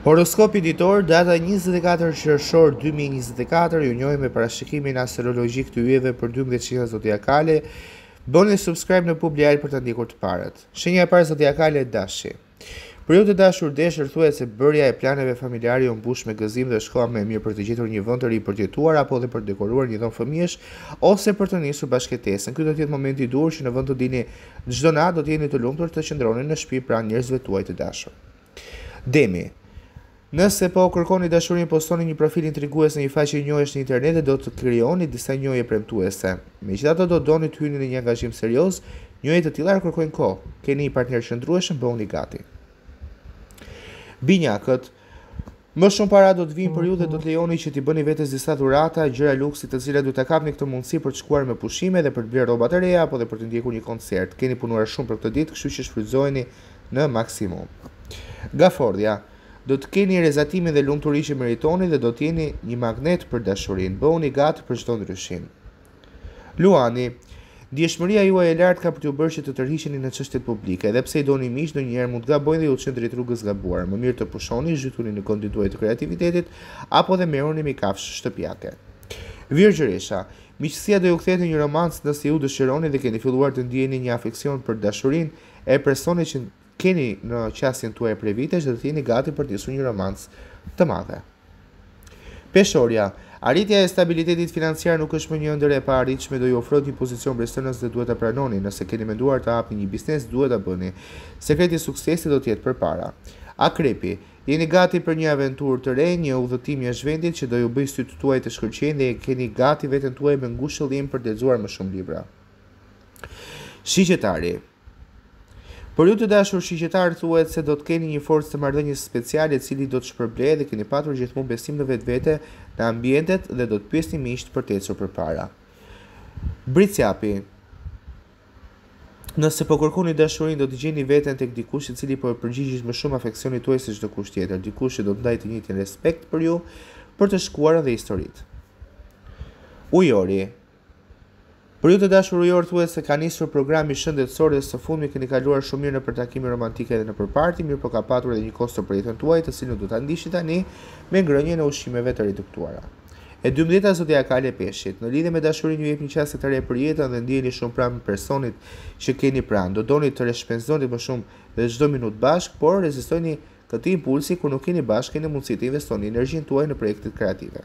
Horoskopi ditor, data njëzet e katër qershor dy mijë e njëzet e katër, ju njohim me parashikimin astrologjik të yjeve për dymbëdhjetë shenjat zodiakale. Bëni subscribe në Publial për ta ndjekur të parët. Shenja e parë zodiakale Dashi. Për ju të dashur deshër thuhet se bërja e planeve familjare ju mbush me gëzim dhe është koha më e mirë për të gjetur një vend të ri për të jetuar apo dhe për të dekoruar një dhomë fëmijësh ose për të nisur bashkëjetesën. Ky do të jetë momenti i duhur që në vend të dilni çdo natë do të jeni të lumtur të qëndroni në shtëpi pranë njerëzve tuaj të dashur. Demi, Nëse po kërkoni dashurinë postoni një profil intrigues në një faqe njohjesh në internet dhe do të krijoni disa njohje premtuese. Megjithatë do doni të hyni në një angazhim serioz, njohje të tilla kërkojnë kohë. Keni një partner të qëndrueshëm, bëhuni gati. Binjakët, Më shumë para do të vijnë për ju dhe do të lejoni që t'i bëni vetes disa dhurata, gjëra luksi të cilat do ta kapni këtë mundësi për të shkuar me pushime dhe për të blerë rroba të reja apo dhe për të ndjekur një koncert. Keni punuar shumë për këtë ditë, kështu që shfrytëzojeni në maksimum. Gaforrja, Do të keni rrezatimin dhe lumturinë që meritoni dhe do të jeni një magnet për dashurinë. Bëhuni gati për çdo ndryshim. Luani, Ndjeshmëria juaj e lartë ka për t'ju bërë që të tërhiqeni në çështjet publike. Edhe pse i doni miqtë, ndonjëherë mund të gabojnë dhe ju çojnë drejt rrugës së gabuar. Më mirë të pushoni, zhytuni në këndin tuaj të kreativitetit, apo dhe merruni me kafshë shtëpiake. Virgjëresha, Miqësia do ju kthehet në një romancë nëse ju dëshironi dhe keni filluar të ndieni një afeksion për dashurinë e personit që keni në qasjen tuaj prej vitesh dhe të jeni gati për të nisur një romancë të madhe. Peshorja, arritja e stabilitetit financiar nuk është më një ëndërr e paarritshme, do ju ofrohet një pozicion shpresëdhënës dhe duhet ta pranoni. Nëse keni menduar të hapni një biznes, duhet ta bëni. Sekreti i suksesit do të jetë përpara. Akrepi, jeni gati për një aventurë të re, një udhëtim jashtë vendit që do ju bëjë sytë tuaj të shkëlqejnë dhe e keni gati veten tuaj me ngushëllim për të lexuar më shumë libra. Shigjetari, Për ju të dashur shigjetarë thuhet se do të keni një forcë të marrëdhënies speciale e cila do të shpërblejë dhe keni patur gjithmonë besim në vetvete në ambientet dhe do të pyesni miqtë për të ecur përpara. Bricjapi Nëse po kërkoni dashurinë do të gjeni veten tek dikush i cili po e përgjigjet më shumë afeksionit tuaj se çdokush tjetër, dikush që do të ndajë të njëjtin respekt për ju, për të shkuarën dhe historitë. Ujori Për ju të dashur ujorë thuhet se ka nisur programi shëndetësor dhe së fundmi keni kaluar shumë mirë nëpër takime romantike dhe nëpër party, mirëpo ka patur edhe një kosto për jetën tuaj, të cilën do ta ndiqnit tani me ngrënien e ushqimeve të reduktuara. E dymbëdhjeta zodiakale Peshqit. Në lidhje me dashurinë ju jep një qasje të re për jetën dhe ndiheni shumë pranë personit që keni pranë. Do doni të rri shpenzoni më shumë dhe çdo minutë bashkë, por rezistojini këtij impulsi, kur nuk jeni bashkë keni mundësi të investoni energjinë tuaj në projektet kreative.